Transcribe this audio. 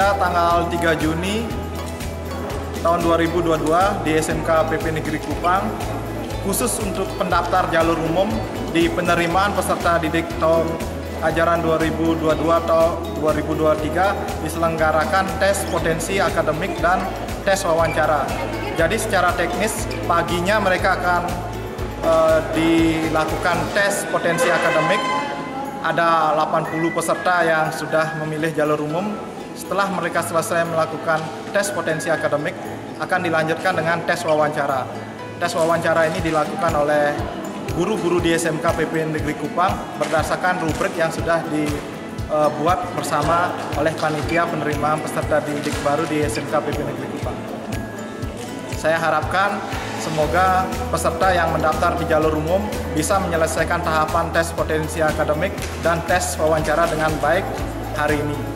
pada tanggal 3 Juni tahun 2022 di SMK PP Negeri Kupang khusus untuk pendaftar jalur umum di penerimaan peserta didik tahun ajaran 2022 atau 2023 diselenggarakan tes potensi akademik dan tes wawancara. Jadi secara teknis paginya mereka akan uh, dilakukan tes potensi akademik. Ada 80 peserta yang sudah memilih jalur umum. Setelah mereka selesai melakukan tes potensi akademik, akan dilanjutkan dengan tes wawancara. Tes wawancara ini dilakukan oleh guru-guru di SMK PP Negeri Kupang berdasarkan rubrik yang sudah dibuat bersama oleh panitia penerimaan peserta didik baru di SMK PP Negeri Kupang. Saya harapkan semoga peserta yang mendaftar di jalur umum bisa menyelesaikan tahapan tes potensi akademik dan tes wawancara dengan baik hari ini.